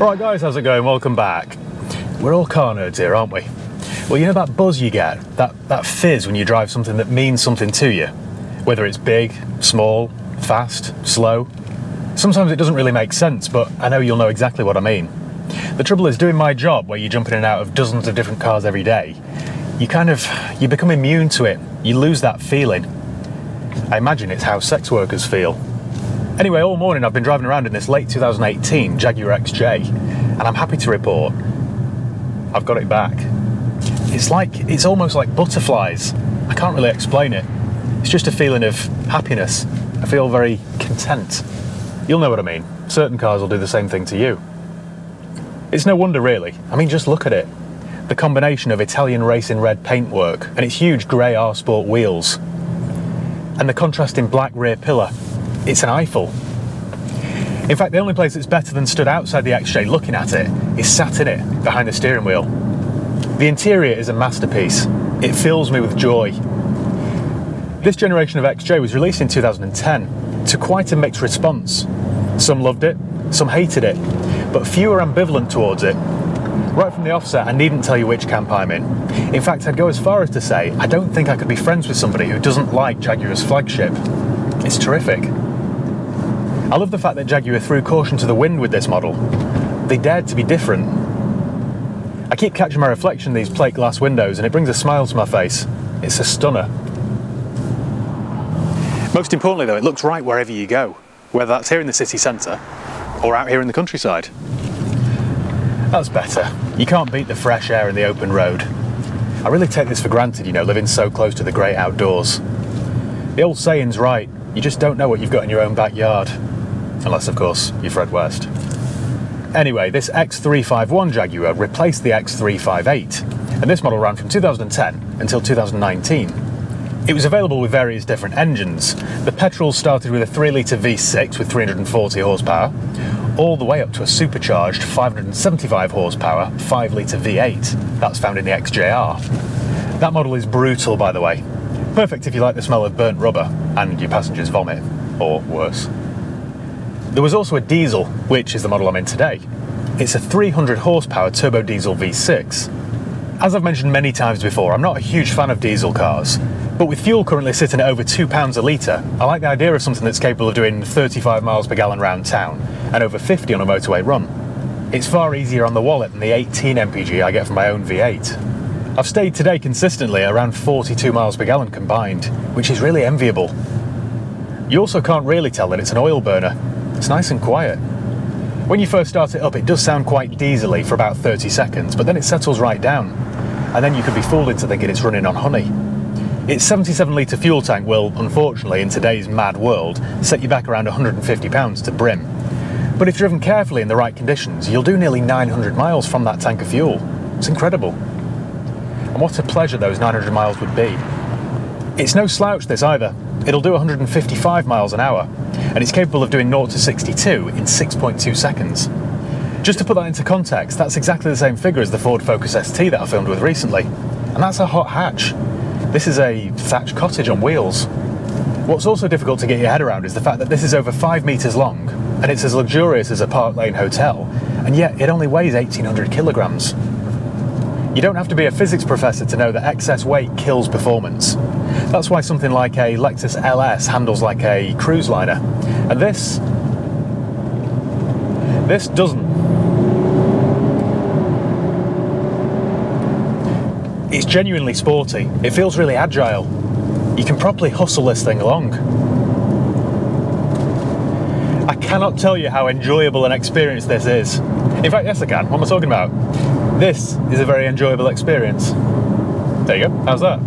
Right guys, how's it going? Welcome back. We're all car nerds here, aren't we? Well, you know that buzz you get, that, that fizz when you drive something that means something to you? Whether it's big, small, fast, slow. Sometimes it doesn't really make sense, but I know you'll know exactly what I mean. The trouble is doing my job where you jump in and out of dozens of different cars every day, you kind of, you become immune to it. You lose that feeling. I imagine it's how sex workers feel. Anyway, all morning I've been driving around in this late 2018 Jaguar XJ, and I'm happy to report I've got it back. It's like, it's almost like butterflies. I can't really explain it. It's just a feeling of happiness. I feel very content. You'll know what I mean. Certain cars will do the same thing to you. It's no wonder, really. I mean, just look at it. The combination of Italian racing red paintwork and its huge grey R Sport wheels, and the contrasting black rear pillar it's an Eiffel. In fact, the only place that's better than stood outside the XJ looking at it is sat in it, behind the steering wheel. The interior is a masterpiece. It fills me with joy. This generation of XJ was released in 2010 to quite a mixed response. Some loved it, some hated it, but few are ambivalent towards it. Right from the offset, I needn't tell you which camp I'm in. In fact, I'd go as far as to say I don't think I could be friends with somebody who doesn't like Jaguar's flagship. It's terrific. I love the fact that Jaguar threw caution to the wind with this model. They dared to be different. I keep catching my reflection in these plate glass windows and it brings a smile to my face. It's a stunner. Most importantly though, it looks right wherever you go, whether that's here in the city centre or out here in the countryside. That's better. You can't beat the fresh air and the open road. I really take this for granted, you know, living so close to the great outdoors. The old saying's right, you just don't know what you've got in your own backyard. Unless, of course, you're Fred West. Anyway, this X351 Jaguar replaced the X358, and this model ran from 2010 until 2019. It was available with various different engines. The petrol started with a 3 litre V6 with 340 horsepower, all the way up to a supercharged 575 horsepower 5 litre V8. That's found in the XJR. That model is brutal, by the way. Perfect if you like the smell of burnt rubber and your passengers vomit, or worse. There was also a diesel, which is the model I'm in today. It's a 300 horsepower turbo diesel V6. As I've mentioned many times before, I'm not a huge fan of diesel cars, but with fuel currently sitting at over £2 a litre, I like the idea of something that's capable of doing 35 miles per gallon round town and over 50 on a motorway run. It's far easier on the wallet than the 18 mpg I get from my own V8. I've stayed today consistently around 42 miles per gallon combined, which is really enviable. You also can't really tell that it's an oil burner, it's nice and quiet. When you first start it up, it does sound quite diesely for about 30 seconds, but then it settles right down. And then you could be fooled into thinking it's running on honey. Its 77 litre fuel tank will, unfortunately, in today's mad world, set you back around £150 to brim. But if driven carefully in the right conditions, you'll do nearly 900 miles from that tank of fuel. It's incredible. And what a pleasure those 900 miles would be. It's no slouch, this either. It'll do 155 miles an hour, and it's capable of doing 0 to 62 in 6.2 seconds. Just to put that into context, that's exactly the same figure as the Ford Focus ST that I filmed with recently, and that's a hot hatch. This is a thatched cottage on wheels. What's also difficult to get your head around is the fact that this is over 5 metres long, and it's as luxurious as a Park Lane hotel, and yet it only weighs 1800 kilograms. You don't have to be a physics professor to know that excess weight kills performance. That's why something like a Lexus LS handles like a cruise liner. And this, this doesn't. It's genuinely sporty. It feels really agile. You can properly hustle this thing along. I cannot tell you how enjoyable an experience this is. In fact, yes I can. What am I talking about? This is a very enjoyable experience. There you go. How's that?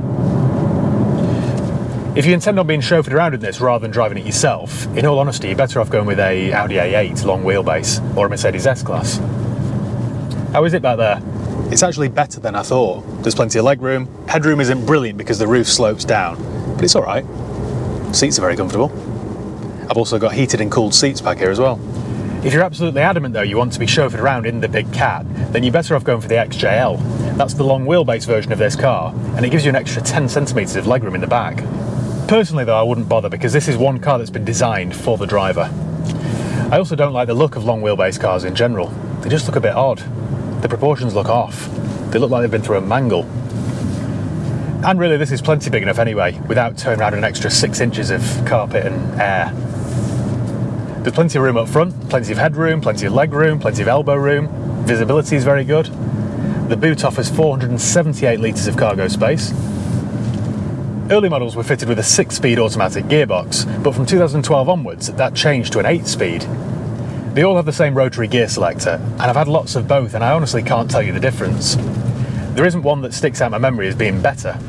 If you intend on being chauffeured around in this rather than driving it yourself, in all honesty, you're better off going with a Audi A8 long wheelbase or a Mercedes S-Class. How is it back there? It's actually better than I thought. There's plenty of legroom. Headroom isn't brilliant because the roof slopes down, but it's all right. Seats are very comfortable. I've also got heated and cooled seats back here as well. If you're absolutely adamant though you want to be chauffeured around in the big cat, then you're better off going for the XJL. That's the long wheelbase version of this car, and it gives you an extra 10 centimetres of legroom in the back. Personally though, I wouldn't bother because this is one car that's been designed for the driver. I also don't like the look of long wheelbase cars in general. they just look a bit odd. The proportions look off. They look like they've been through a mangle. And really, this is plenty big enough anyway, without turning around an extra six inches of carpet and air. There's plenty of room up front, plenty of headroom, plenty of leg room, plenty of elbow room. Visibility is very good. The boot offers 478 litres of cargo space. Early models were fitted with a six speed automatic gearbox, but from 2012 onwards, that changed to an eight speed. They all have the same rotary gear selector, and I've had lots of both, and I honestly can't tell you the difference. There isn't one that sticks out my memory as being better.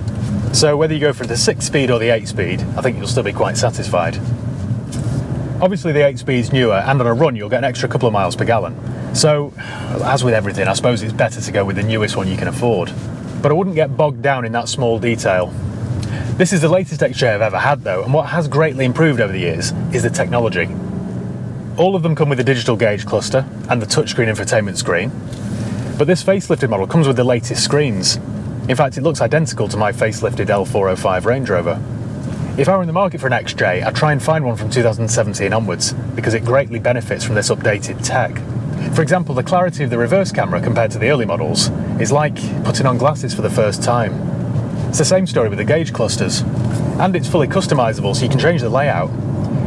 So whether you go for the 6 speed or the 8 speed, I think you'll still be quite satisfied. Obviously the 8 speed's newer and on a run you'll get an extra couple of miles per gallon. So, as with everything, I suppose it's better to go with the newest one you can afford. But I wouldn't get bogged down in that small detail. This is the latest XJ I've ever had though, and what has greatly improved over the years is the technology. All of them come with a digital gauge cluster and the touchscreen infotainment screen, but this facelifted model comes with the latest screens. In fact, it looks identical to my facelifted L405 Range Rover. If I were in the market for an XJ, I'd try and find one from 2017 onwards, because it greatly benefits from this updated tech. For example, the clarity of the reverse camera compared to the early models is like putting on glasses for the first time. It's the same story with the gauge clusters, and it's fully customizable so you can change the layout.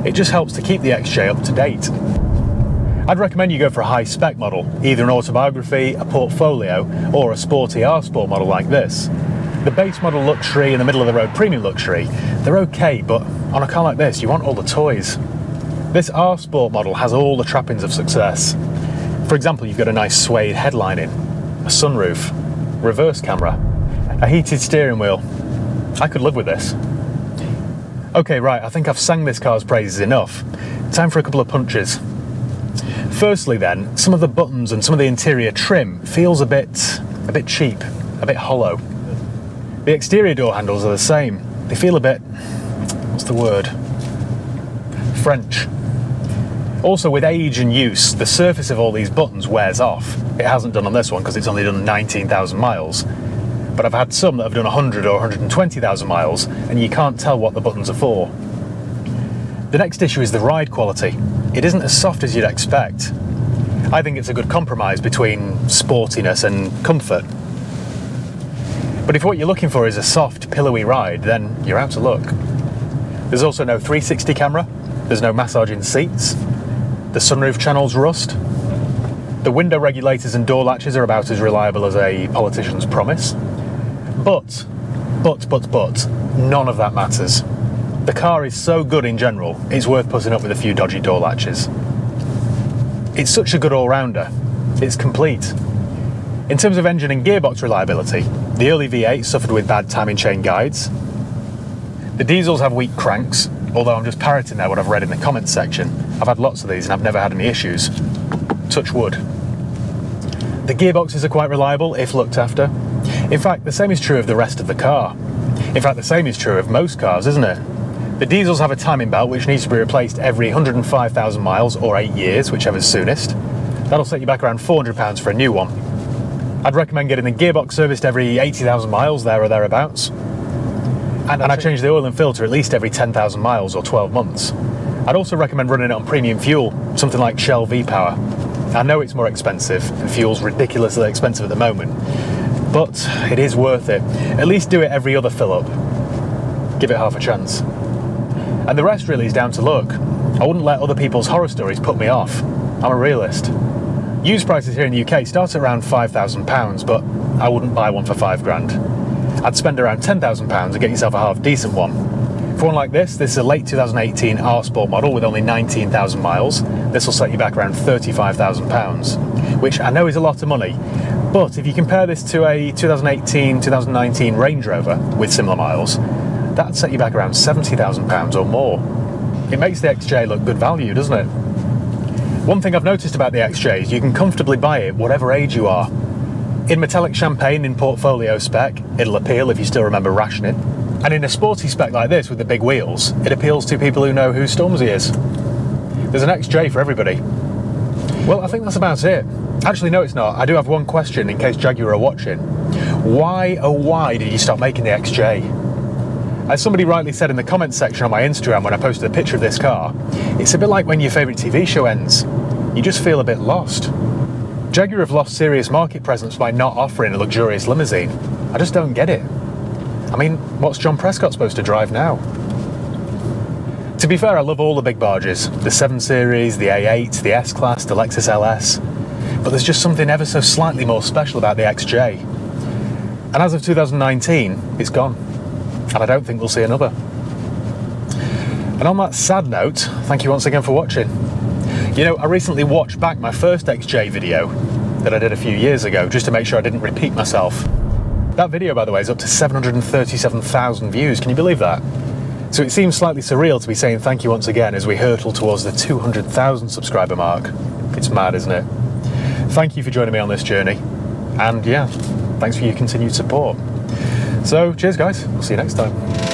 It just helps to keep the XJ up to date. I'd recommend you go for a high spec model, either an autobiography, a portfolio, or a sporty R Sport model like this. The base model luxury and the middle of the road premium luxury, they're okay, but on a car like this, you want all the toys. This R Sport model has all the trappings of success. For example, you've got a nice suede headlining, a sunroof, reverse camera, a heated steering wheel. I could live with this. Okay, right, I think I've sang this car's praises enough. Time for a couple of punches. Firstly, then, some of the buttons and some of the interior trim feels a bit, a bit cheap, a bit hollow. The exterior door handles are the same. They feel a bit, what's the word? French. Also, with age and use, the surface of all these buttons wears off. It hasn't done on this one because it's only done 19,000 miles. But I've had some that have done 100 or 120,000 miles, and you can't tell what the buttons are for. The next issue is the ride quality. It isn't as soft as you'd expect. I think it's a good compromise between sportiness and comfort. But if what you're looking for is a soft, pillowy ride, then you're out of luck. There's also no 360 camera, there's no massaging seats, the sunroof channels rust, the window regulators and door latches are about as reliable as a politician's promise. But, but, but, but, none of that matters. The car is so good in general, it's worth putting up with a few dodgy door latches. It's such a good all-rounder. It's complete. In terms of engine and gearbox reliability, the early V8 suffered with bad timing chain guides. The diesels have weak cranks, although I'm just parroting there what I've read in the comments section. I've had lots of these and I've never had any issues. Touch wood. The gearboxes are quite reliable if looked after. In fact, the same is true of the rest of the car. In fact, the same is true of most cars, isn't it? The diesels have a timing belt which needs to be replaced every 105,000 miles or 8 years, whichever's soonest. That'll set you back around £400 for a new one. I'd recommend getting the gearbox serviced every 80,000 miles, there or thereabouts. And, and I change the oil and filter at least every 10,000 miles or 12 months. I'd also recommend running it on premium fuel, something like Shell V-Power. I know it's more expensive, and fuel's ridiculously expensive at the moment, but it is worth it. At least do it every other fill up. Give it half a chance. And the rest really is down to luck. I wouldn't let other people's horror stories put me off. I'm a realist. Used prices here in the UK start at around £5,000, but I wouldn't buy one for five grand. I'd spend around £10,000 to get yourself a half decent one. For one like this, this is a late 2018 R Sport model with only 19,000 miles. This will set you back around £35,000, which I know is a lot of money, but if you compare this to a 2018 2019 Range Rover with similar miles, that'd set you back around £70,000 or more. It makes the XJ look good value, doesn't it? One thing I've noticed about the XJ is you can comfortably buy it whatever age you are. In metallic champagne in portfolio spec, it'll appeal if you still remember rationing. And in a sporty spec like this with the big wheels, it appeals to people who know who Stormzy is. There's an XJ for everybody. Well, I think that's about it. Actually, no, it's not. I do have one question in case Jaguar are watching. Why, oh, why did you stop making the XJ? As somebody rightly said in the comments section on my Instagram when I posted a picture of this car, it's a bit like when your favourite TV show ends. You just feel a bit lost. Jaguar have lost serious market presence by not offering a luxurious limousine. I just don't get it. I mean, what's John Prescott supposed to drive now? To be fair, I love all the big barges the 7 Series, the A8, the S Class, the Lexus LS. But there's just something ever so slightly more special about the XJ. And as of 2019, it's gone. And I don't think we'll see another. And on that sad note, thank you once again for watching. You know, I recently watched back my first XJ video that I did a few years ago just to make sure I didn't repeat myself. That video, by the way, is up to 737,000 views. Can you believe that? So it seems slightly surreal to be saying thank you once again as we hurtle towards the 200,000 subscriber mark. It's mad, isn't it? Thank you for joining me on this journey. And yeah, thanks for your continued support. So, cheers, guys. We'll see you next time.